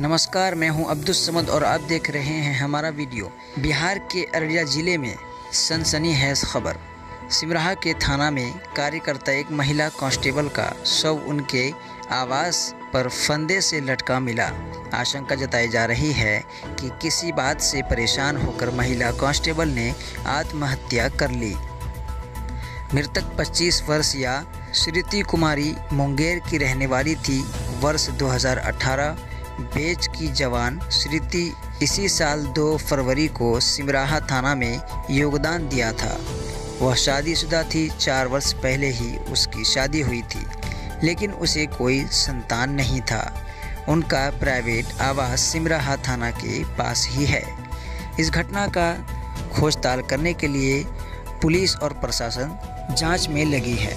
नमस्कार, मैं हूँ अब्दुल समद और आप देख रहे हैं हमारा वीडियो। बिहार के अररिया ज़िले में सनसनी है खबर। सिमराहा के थाना में कार्यकर्ता एक महिला कांस्टेबल का शव उनके आवास पर फंदे से लटका मिला। आशंका जताई जा रही है कि किसी बात से परेशान होकर महिला कांस्टेबल ने आत्महत्या कर ली। मृतक 25 वर्ष या श्रुति कुमारी मुंगेर की रहने वाली थी। वर्ष 2018 बेच की जवान श्रुति इसी साल 2 फरवरी को सिमराहा थाना में योगदान दिया था। वह शादीशुदा थी, चार वर्ष पहले ही उसकी शादी हुई थी, लेकिन उसे कोई संतान नहीं था। उनका प्राइवेट आवास सिमराहा थाना के पास ही है। इस घटना का खोजताल करने के लिए पुलिस और प्रशासन जाँच में लगी है।